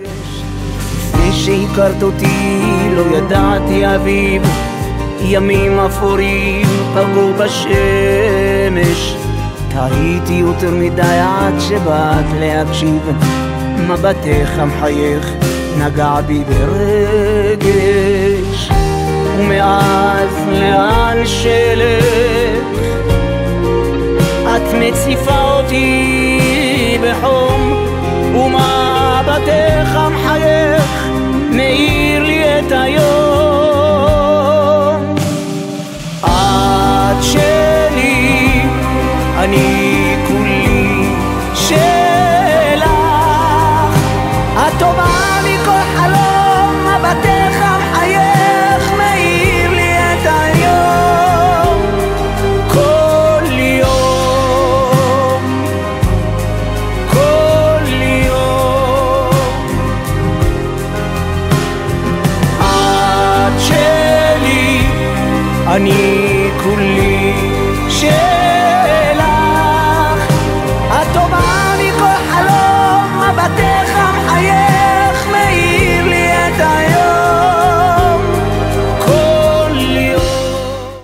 לפני שהכרת אותי לא ידעתי אביב. ימים אפורים פגעו בשמש. תהיתי יותר מדי עד שבאת להקשיב. מבטך המחייך נגע בי ברגש. ומאז לאן שלך את מציפה אותי בחום ומבטך המחייך מאיר לי את היום. את שלי אני אני כולי ש...